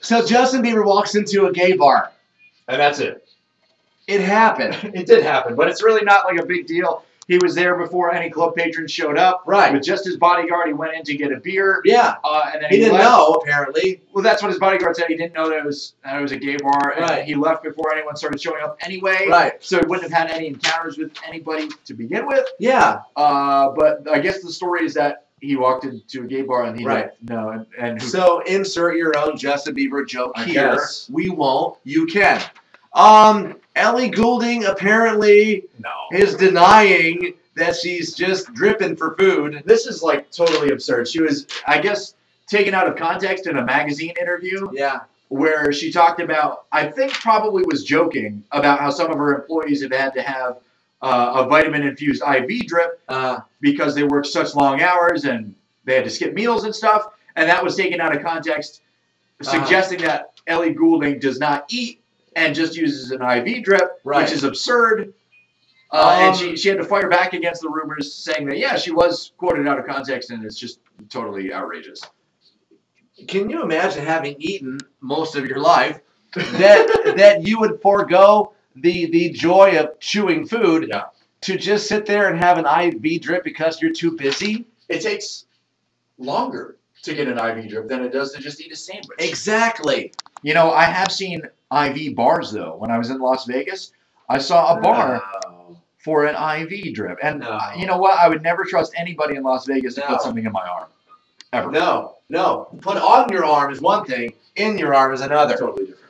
So Justin Bieber walks into a gay bar. And that's it. It happened. It did happen, but it's really not like a big deal. He was there before any club patrons showed up. Right. With just his bodyguard, he went in to get a beer. Yeah. Uh, and then He didn't left. know, apparently. Well, that's what his bodyguard said. He didn't know that it was that it was a gay bar, and Right. he left before anyone started showing up anyway. Right. So he wouldn't have had any encounters with anybody to begin with. Yeah. Uh, but I guess the story is that he walked into a gay bar and he Right. didn't know, and, and who, So insert your own Justin Bieber joke I here. guess. We won't. You can. Um, Ellie Goulding apparently no. is denying that she's just dripping for food. This is like totally absurd. She was, I guess, taken out of context in a magazine interview Yeah. where she talked about, I think probably was joking about how some of her employees have had to have uh, a vitamin infused IV drip Uh, because they work such long hours and they had to skip meals and stuff. And that was taken out of context, Uh-huh. suggesting that Ellie Goulding does not eat and just uses an IV drip, Right. which is absurd. Uh, and Um, she, she had to fire back against the rumors saying that, yeah, she was quoted out of context and it's just totally outrageous. can you imagine having eaten most of your life that that you would forego the the joy of chewing food Yeah. to just sit there and have an IV drip because you're too busy? It takes longer to get an IV drip than it does to just eat a sandwich. Exactly. You know, I have seen IV bars though. When I was in Las Vegas, I saw a bar Oh. for an IV drip. And No. you know what? I would never trust anybody in Las Vegas to put something in my arm. Ever. No, no. Put on your arm is one thing. In your arm is another. Totally different.